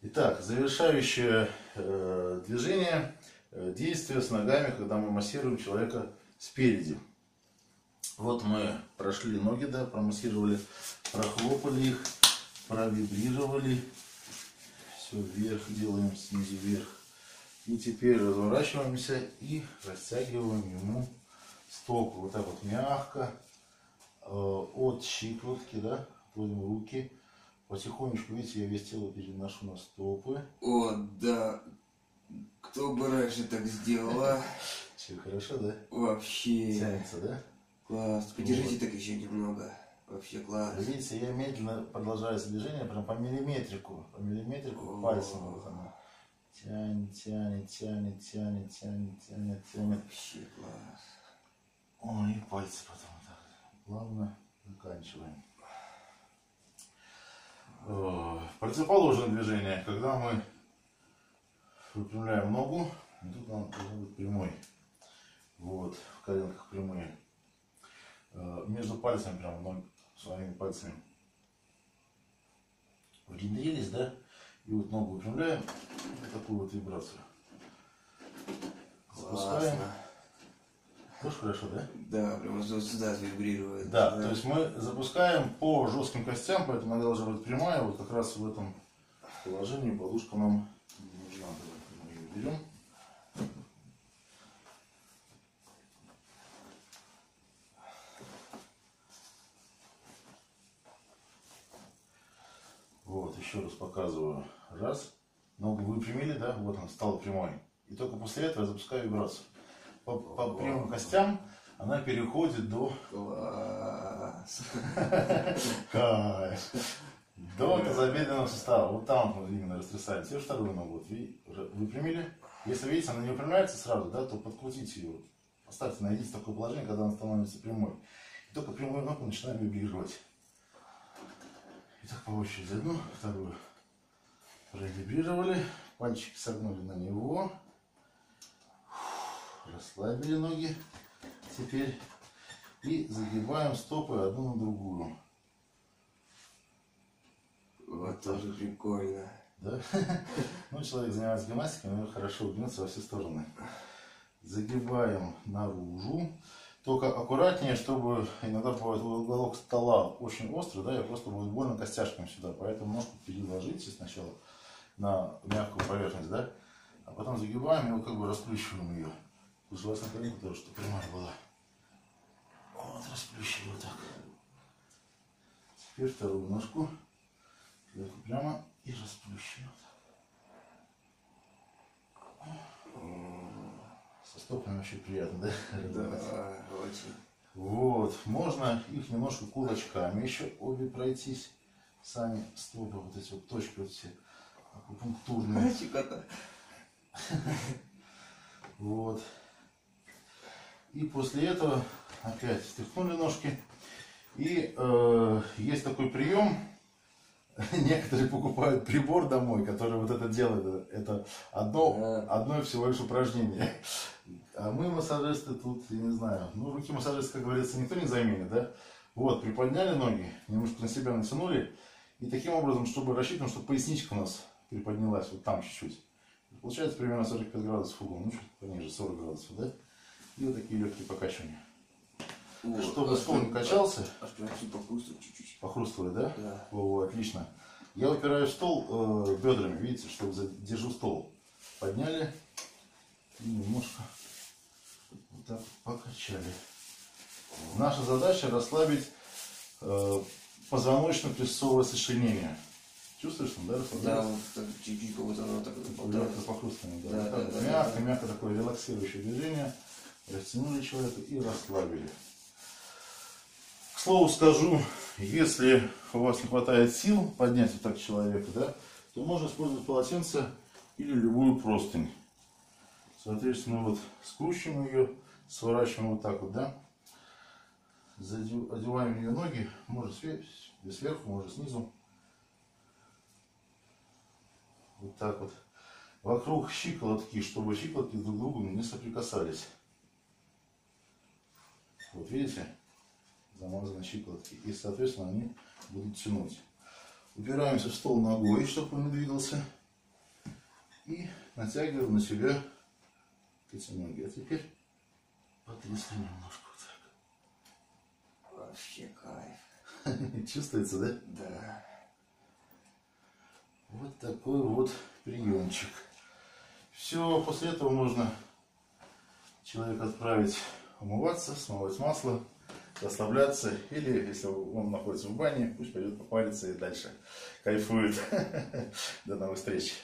Итак, завершающее э, движение, э, действие с ногами, когда мы массируем человека спереди. Вот мы прошли ноги, да, промассировали, прохлопали их, провибрировали. Все вверх делаем, снизу вверх. И теперь разворачиваемся и растягиваем ему стопу. Вот так вот мягко, э, от щиколотки, да, отводим руки. Потихонечку, видите, я весь тело переношу на стопы. О, да. Кто бы раньше так сделал, а? Все хорошо, да? Вообще. Тянется, да? Класс. Подержите так еще немного. Вообще класс. Видите, я медленно продолжаю движение, прям по миллиметрику, по миллиметрику О. пальцем вот оно. Тянет, тянет, тянет, тянет, тянет, тянет, тянет. Вообще класс. Ой, и пальцы потом вот так. Плавно заканчиваем. Э, Противоположное движение, когда мы выпрямляем ногу, тут нам быть прямой. Вот, в коленках прямые. Э, Между пальцами, прям ног, своими пальцами внедрились, да? И вот ногу выпрямляем, вот такую вот вибрацию. Запускаем. Тоже хорошо, да? Да, прямо вот сюда вибрирует. Да, то есть мы запускаем по жестким костям, поэтому нога должна быть прямая. Вот как раз в этом положении подушка нам не нужна. Мы ее берем. Вот, еще раз показываю. Раз. Ногу выпрямили, да, вот она стала прямой. И только после этого я запускаю вибрацию. По, по прямым костям она переходит до Класс. Кайф. До тазобедренного сустава. Вот там именно растрясаем. Теперь вторую ногу. Вот, уже выпрямили. Если видите, она не выпрямляется сразу, да, то подкрутите ее. Поставьте, найдите такое положение, когда она становится прямой. И только прямую ногу начинаем вибрировать. Итак, по очереди. Одну, вторую. Провибрировали. Пальчики согнули на него. Расслабили ноги. Теперь и загибаем стопы одну на другую. Вот тоже прикольно. Да? Ну, человек занимается гимнастикой, но хорошо гнется во все стороны. Загибаем наружу. Только аккуратнее, чтобы иногда бывает уголок стола очень острый, да, и просто будет больно костяшками сюда. Поэтому ножку переложите сначала на мягкую поверхность, да, а потом загибаем и вот как бы расплющиваем ее. Желательно коленку тоже, чтобы прямая была. Вот, расплющили вот так. Теперь вторую ножку. Сверху прямо и расплющили. вот так. Со стопами вообще приятно, да? Да, очень. Вот, можно их немножко кулачками еще обе пройтись. Сами стопы, вот эти вот точки вот все акупунктурные. Чикота. Вот. И после этого опять стряхнули ножки. И э, есть такой прием. Некоторые покупают прибор домой, который вот это делает. Это одно, одно всего лишь упражнение. А мы, массажисты, тут, я не знаю, ну, руки массажиста, как говорится, никто не заменит, да? Вот, приподняли ноги, немножко на себя натянули. И таким образом, чтобы рассчитывать, чтобы поясничка у нас приподнялась вот там чуть-чуть. Получается примерно 45 градусов угол, ну, чуть пониже, 40 градусов, да? И вот такие легкие покачивания. Вот. Чтобы Аж стол не качался, Аж прям всю покусываю чуть-чуть. похрустывает, да? Да. О, отлично. Я упираю в стол э, бедрами, видите, чтобы держу стол. Подняли и немножко вот так покачали. Наша задача расслабить э, позвоночно-крестцовое сочленение. Чувствуешь, там, да, Да, расслабляется? вот так чуть-чуть как будто оно так болтается. похрустывание, да. Да, Вот да, да, мягко, да. мягко такое релаксирующее движение. Растянули человека и расслабили. К слову скажу, если у вас не хватает сил поднять вот так человека, да, то можно использовать полотенце или любую простынь. Соответственно, вот скручиваем ее, сворачиваем вот так вот, да. Одеваем ее ноги, может све- сверху, может снизу. Вот так вот. Вокруг щиколотки, чтобы щиколотки друг к другу не соприкасались. Вот видите? Замазаны щиколотки. И, соответственно, они будут тянуть. Упираемся в стол ногой, чтобы он не двигался. натягиваем на себя эти ноги. А теперь потрясли немножко вот Вообще кайф. так. Чувствуется, да? Да. Вот такой вот приемчик. Все, после этого можно человека отправить умываться, смывать масло, расслабляться. Или, если он находится в бане, пусть пойдет попариться и дальше кайфует. До новых встреч.